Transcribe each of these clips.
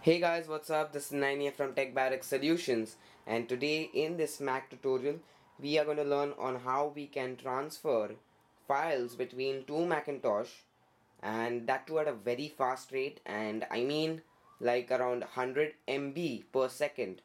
Hey guys, what's up? This is Nayan from Tech Barracks Solutions, and today in this Mac tutorial, we are going to learn on how we can transfer files between two Macintosh, and that too at a very fast rate, and I mean like around 100 MB per second.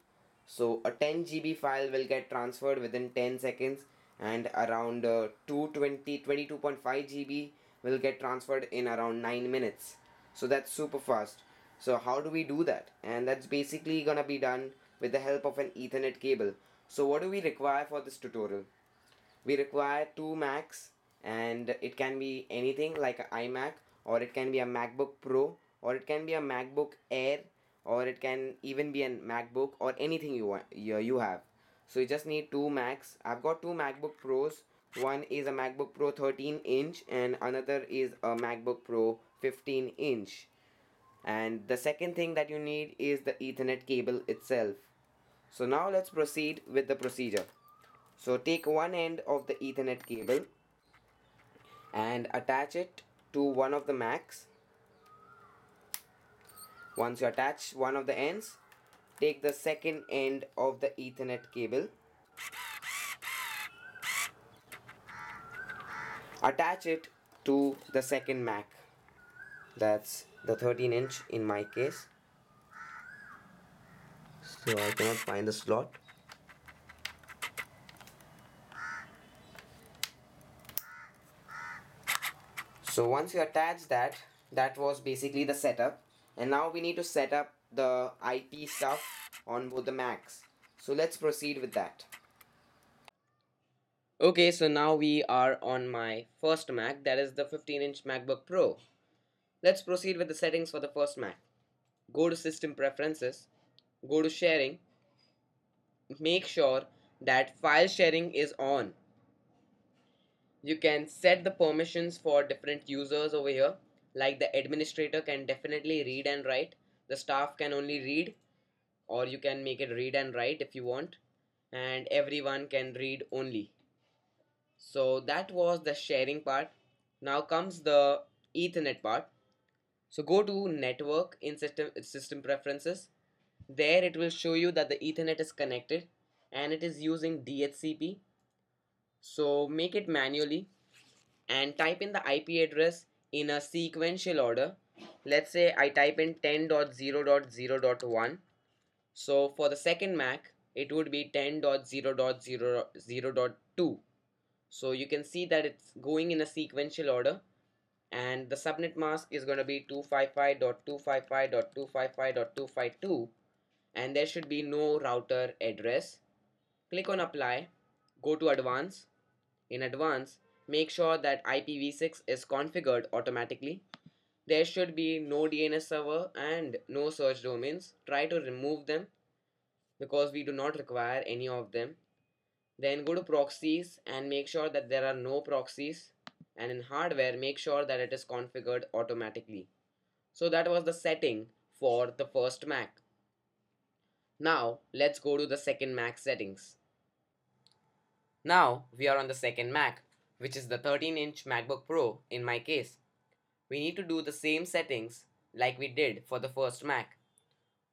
So a 10 GB file will get transferred within 10 seconds, and around uh, 220 22.5 GB will get transferred in around 9 minutes. So that's super fast so how do we do that? And that's basically gonna be done with the help of an ethernet cable. So what do we require for this tutorial? We require two Macs and it can be anything like an iMac or it can be a MacBook Pro or it can be a MacBook Air or it can even be a MacBook or anything you want you, have. So you just need two Macs. I've got two MacBook Pros. One is a MacBook Pro 13 inch and another is a MacBook Pro 15 inch and the second thing that you need is the ethernet cable itself. So now let's proceed with the procedure. So take one end of the ethernet cable and attach it to one of the macs. Once you attach one of the ends take the second end of the ethernet cable. Attach it to the second mac that's the 13 inch in my case. So I cannot find the slot. So once you attach that that was basically the setup. And now we need to set up the IP stuff on both the Macs. So let's proceed with that. Okay so now we are on my first Mac that is the 15 inch MacBook Pro Let's proceed with the settings for the first Mac. Go to System Preferences, go to Sharing, make sure that file sharing is on. You can set the permissions for different users over here. Like the administrator can definitely read and write. The staff can only read or you can make it read and write if you want. And everyone can read only. So that was the sharing part. Now comes the ethernet part so go to network in system, system preferences. There it will show you that the ethernet is connected and it is using DHCP. So make it manually and type in the IP address in a sequential order. Let's say I type in 10.0.0.1. So for the second Mac, it would be 10.0.0.0.2. So you can see that it's going in a sequential order and the subnet mask is going to be 255.255.255.252 and there should be no router address. Click on apply. Go to advanced in advanced make sure that IPv6 is configured automatically. There should be no DNS server and no search domains. Try to remove them because we do not require any of them. Then go to proxies and make sure that there are no proxies and in hardware make sure that it is configured automatically. So that was the setting for the first Mac. Now let's go to the second Mac settings. Now we are on the second Mac which is the 13 inch MacBook Pro in my case. We need to do the same settings like we did for the first Mac.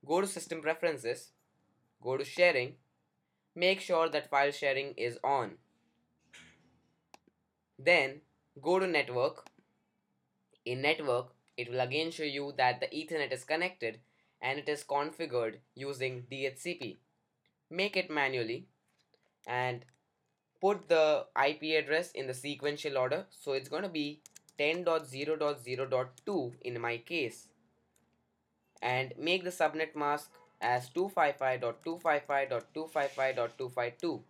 Go to system preferences, go to sharing, make sure that file sharing is on. Then go to network. In network it will again show you that the ethernet is connected and it is configured using DHCP make it manually and put the IP address in the sequential order. So it's going to be 10.0.0.2 in my case. And make the subnet mask as 255.255.255.252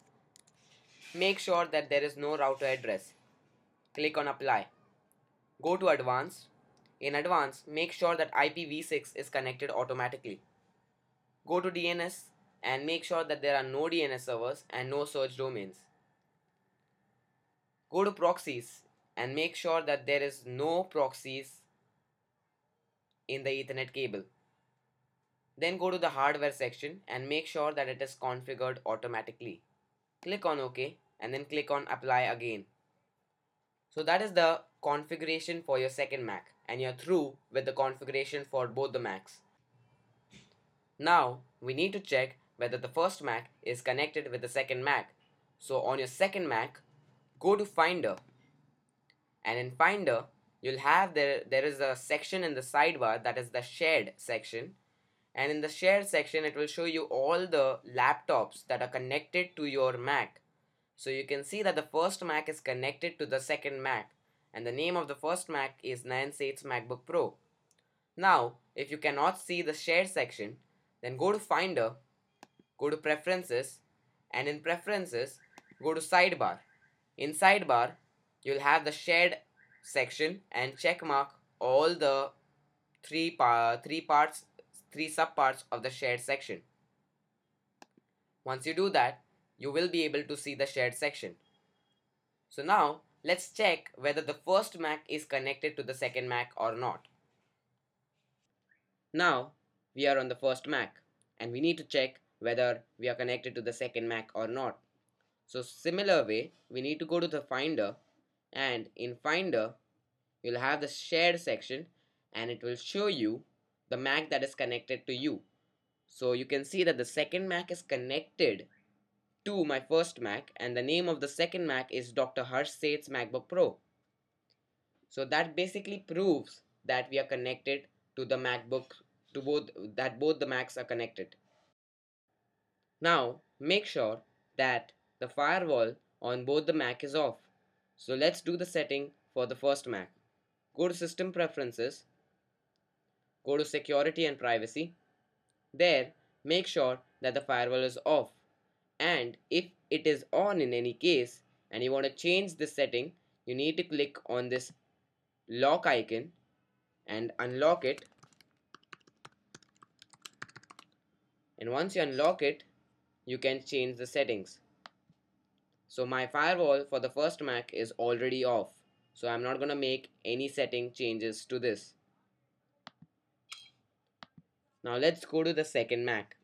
make sure that there is no router address click on apply. Go to advanced. In advanced, make sure that IPv6 is connected automatically. Go to DNS and make sure that there are no DNS servers and no search domains. Go to proxies and make sure that there is no proxies in the ethernet cable. Then go to the hardware section and make sure that it is configured automatically. Click on OK and then click on apply again. So that is the configuration for your second Mac and you're through with the configuration for both the Macs. Now we need to check whether the first Mac is connected with the second Mac. So on your second Mac, go to Finder and in Finder you'll have there there is a section in the sidebar that is the shared section and in the shared section it will show you all the laptops that are connected to your Mac. So you can see that the first Mac is connected to the second Mac and the name of the first Mac is Nayan Seth's MacBook Pro. Now if you cannot see the shared section then go to Finder, go to Preferences and in Preferences go to Sidebar. In Sidebar you'll have the shared section and check mark all the three, pa three parts three subparts of the shared section. Once you do that, you will be able to see the shared section. So now, let's check whether the first Mac is connected to the second Mac or not. Now, we are on the first Mac and we need to check whether we are connected to the second Mac or not. So similar way, we need to go to the Finder and in Finder, you'll have the shared section and it will show you the Mac that is connected to you. So you can see that the second Mac is connected to my first Mac and the name of the second Mac is Dr. Harsh Seth's MacBook Pro. So that basically proves that we are connected to the MacBook to both that both the Macs are connected. Now make sure that the firewall on both the Mac is off. So let's do the setting for the first Mac. Go to System Preferences go to security and privacy. There, make sure that the firewall is off. And if it is on in any case and you want to change this setting, you need to click on this lock icon and unlock it. And once you unlock it, you can change the settings. So my firewall for the first Mac is already off. So I'm not going to make any setting changes to this. Now let's go to the second Mac.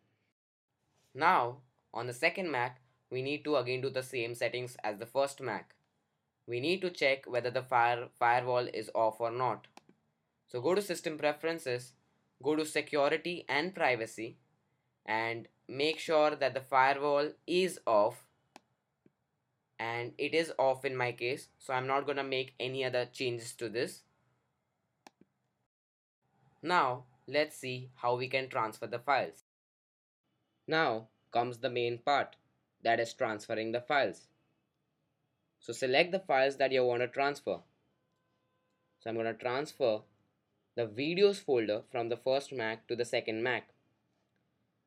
Now on the second Mac we need to again do the same settings as the first Mac. We need to check whether the fire, firewall is off or not. So go to system preferences, go to security and privacy and make sure that the firewall is off and it is off in my case so I'm not gonna make any other changes to this. Now let's see how we can transfer the files. Now comes the main part that is transferring the files. So select the files that you want to transfer. So I'm going to transfer the videos folder from the first Mac to the second Mac.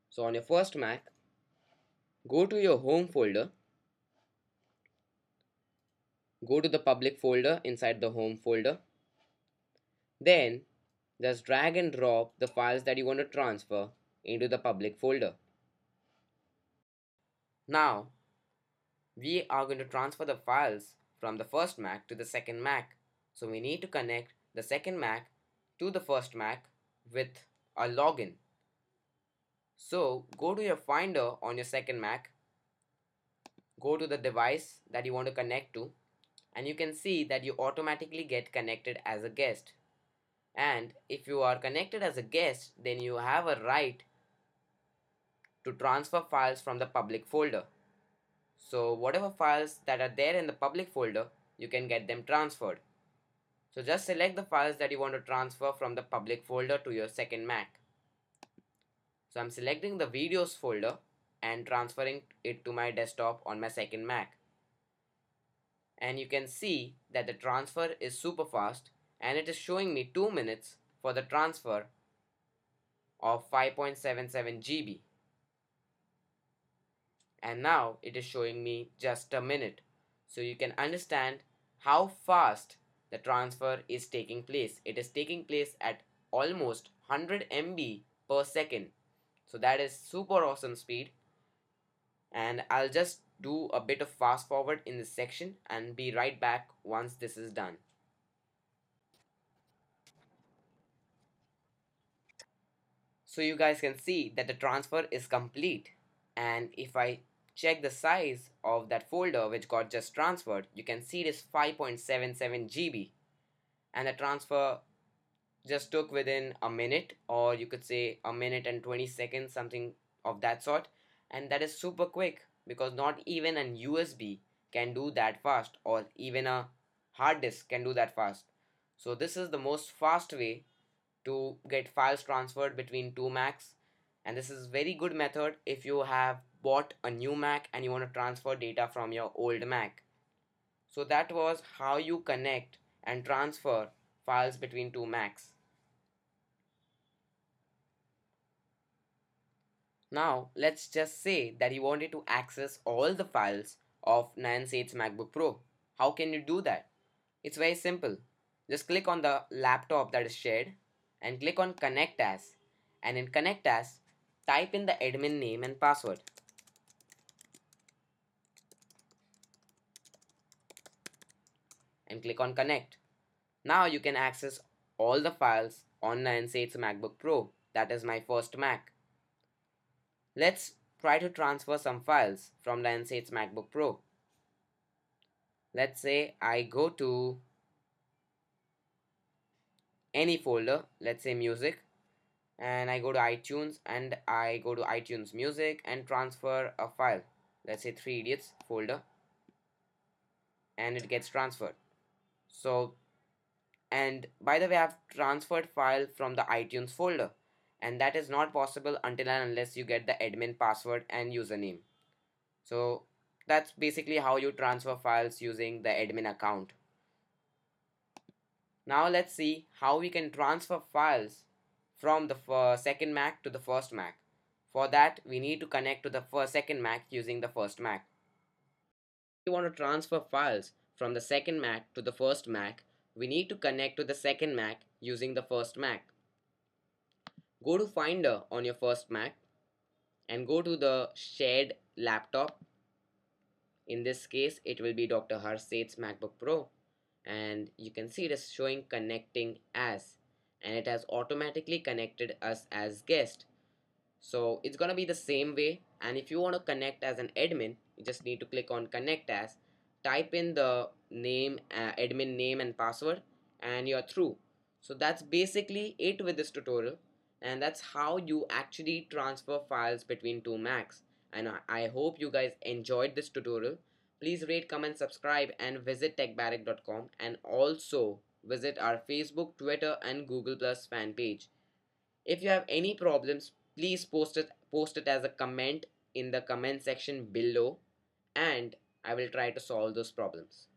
So on your first Mac, go to your home folder, go to the public folder inside the home folder, then just drag and drop the files that you want to transfer into the public folder. Now, we are going to transfer the files from the first Mac to the second Mac. So we need to connect the second Mac to the first Mac with a login. So go to your Finder on your second Mac, go to the device that you want to connect to, and you can see that you automatically get connected as a guest and if you are connected as a guest then you have a right to transfer files from the public folder. So whatever files that are there in the public folder you can get them transferred. So just select the files that you want to transfer from the public folder to your second Mac. So I'm selecting the videos folder and transferring it to my desktop on my second Mac. And you can see that the transfer is super fast and it is showing me 2 minutes for the transfer of 5.77 GB and now it is showing me just a minute. So you can understand how fast the transfer is taking place. It is taking place at almost 100 MB per second. So that is super awesome speed. And I'll just do a bit of fast forward in this section and be right back once this is done. So you guys can see that the transfer is complete. And if I check the size of that folder which got just transferred. You can see it is 5.77 GB and the transfer just took within a minute or you could say a minute and 20 seconds something of that sort. And that is super quick because not even an USB can do that fast or even a hard disk can do that fast. So this is the most fast way to get files transferred between two Macs. And this is very good method if you have bought a new Mac and you want to transfer data from your old Mac so that was how you connect and transfer files between two Macs. Now let's just say that you wanted to access all the files of Nayan Seth's MacBook Pro. How can you do that? It's very simple. Just click on the laptop that is shared and click on connect as and in connect as type in the admin name and password. And click on connect. Now you can access all the files on Nayan Seth's MacBook Pro. That is my first Mac. Let's try to transfer some files from Nayan Seth's MacBook Pro. Let's say I go to any folder, let's say music, and I go to iTunes and I go to iTunes music and transfer a file. Let's say 3 idiots folder and it gets transferred so and by the way I've transferred file from the iTunes folder. And that is not possible until and unless you get the admin password and username. So that's basically how you transfer files using the admin account. Now let's see how we can transfer files from the second Mac to the first Mac. For that we need to connect to the first second Mac using the first Mac. We want to transfer files from the second Mac to the first Mac, we need to connect to the second Mac using the first Mac. Go to Finder on your first Mac and go to the shared laptop. In this case, it will be Dr. Harsh Seth's MacBook Pro and you can see it is showing connecting as and it has automatically connected us as guest. So it's gonna be the same way and if you want to connect as an admin, you just need to click on connect as type in the name uh, admin name and password and you're through. So that's basically it with this tutorial and that's how you actually transfer files between two Macs. And I hope you guys enjoyed this tutorial. Please rate comment subscribe and visit techbarrack.com and also visit our Facebook Twitter and Google Plus fan page. If you have any problems please post it post it as a comment in the comment section below. And I will try to solve those problems.